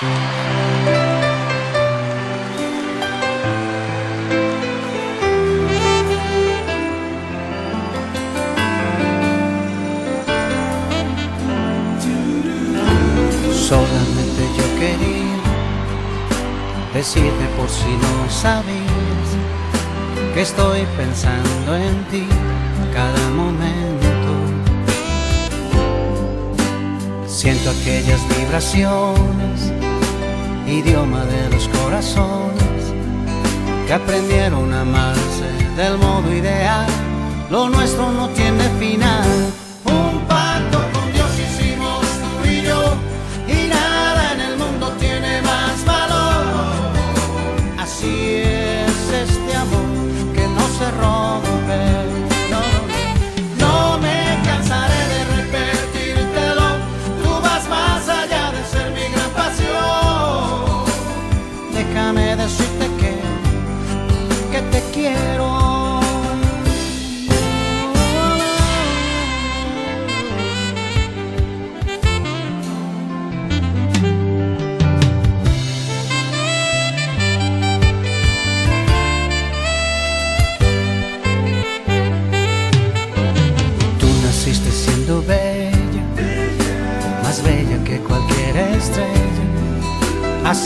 Solamente yo quería decirte por si no sabías que estoy pensando en ti cada momento. Siento aquellas vibraciones, que aprendieron a amarse del modo ideal. Lo nuestro no tiene final.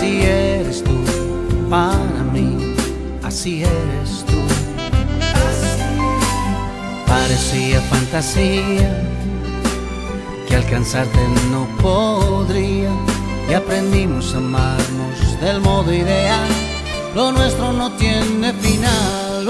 Así eres tú para mí, así eres tú. Parecía fantasía que alcanzarte no podría y aprendimos a amarnos del modo ideal. Lo nuestro no tiene final,